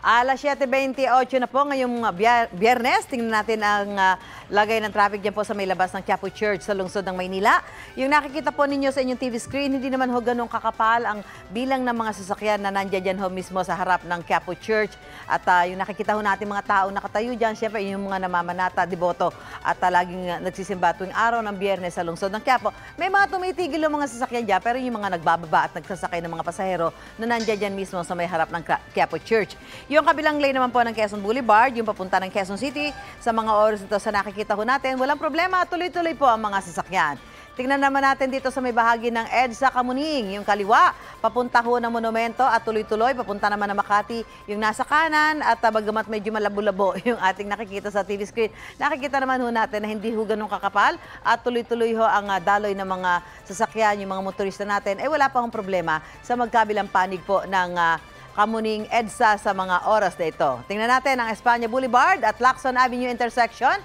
Alas 7.28 na po ngayong biya- biyernes. Tingnan natin ang uh, lagay ng traffic dyan po sa may labas ng Quiapo Church sa lungsod ng Maynila. Yung nakikita po ninyo sa inyong TV screen, hindi naman ho ganun kakapal ang bilang ng mga sasakyan na nandiyan dyan ho mismo sa harap ng Quiapo Church. At uh, yung nakikita ho natin mga tao nakatayo dyan, syempre yung mga namamanata, devoto at uh, laging nagsisimba tuwing araw ng biyernes sa lungsod ng Quiapo. May mga tumitigil ng mga sasakyan dyan, pero yung mga nagbababa at nagsasakay ng mga pasahero na nandiyan dyan mismo sa may harap ng Quiapo Church. Yung kabilang lane naman po ng Quezon Boulevard, yung papunta ng Quezon City, sa mga oras ito sa nakikita ho natin, walang problema, tuloy-tuloy po ang mga sasakyan. Tingnan naman natin dito sa may bahagi ng EDSA Kamuning, yung kaliwa, papunta ho ng monumento at tuloy-tuloy, papunta naman ng Makati, yung nasa kanan at uh, bagamat medyo malabo-labo yung ating nakikita sa TV screen, nakikita naman ho natin na hindi ho ganun kakapal at tuloy-tuloy ho ang uh, daloy ng mga sasakyan, yung mga motorista natin, eh wala pa hong problema sa magkabilang panig po ng uh, Kamuning EDSA sa mga oras na ito. Tingnan natin ang Espanya Boulevard at Lacson Avenue intersection.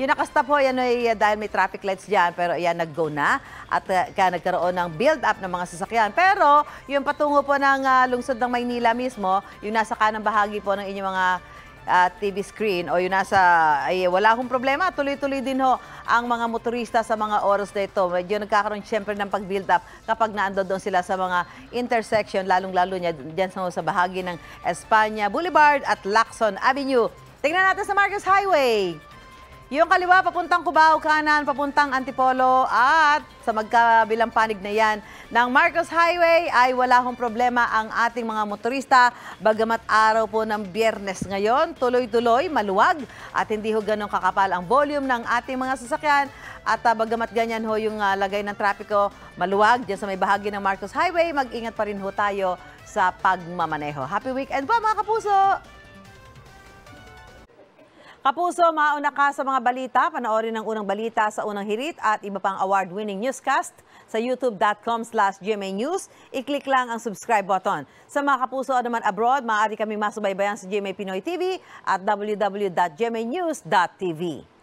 Yung nakastop ho, yan ay uh, dahil may traffic lights dyan, pero yan nag-go na at uh, kaya nagkaroon ng build-up ng mga sasakyan. Pero yung patungo po ng uh, lungsod ng Maynila mismo, yung nasa kanang bahagi po ng inyong mga uh, TV screen o yung nasa, ay wala akong problema, tuloy-tuloy din ho ang mga motorista sa mga oras na ito. Medyo nagkakaroon siyempre ng pag-build up kapag naando doon sila sa mga intersection, lalong-lalo niya dyan sa, sa bahagi ng Espanya Boulevard at Lacson Avenue. Tingnan natin sa Marcos Highway. Yung kaliwa, papuntang Cubao, kanan, papuntang Antipolo at sa magkabilang panig na yan ng Marcos Highway ay wala hong problema ang ating mga motorista. Bagamat araw po ng biyernes ngayon, tuloy-tuloy, maluwag at hindi ho ganun kakapal ang volume ng ating mga sasakyan. At uh, bagamat ganyan ho yung uh, lagay ng trapiko, maluwag dyan sa may bahagi ng Marcos Highway, mag-ingat pa rin ho tayo sa pagmamaneho. Happy weekend po mga kapuso! Kapuso, mauna ka sa mga balita. Panoorin ang unang balita sa unang hirit at iba pang award-winning newscast sa youtube.com slash News. I-click lang ang subscribe button. Sa mga kapuso naman abroad, maaari kaming masubaybayan sa GMA Pinoy TV at www.gmanews.tv.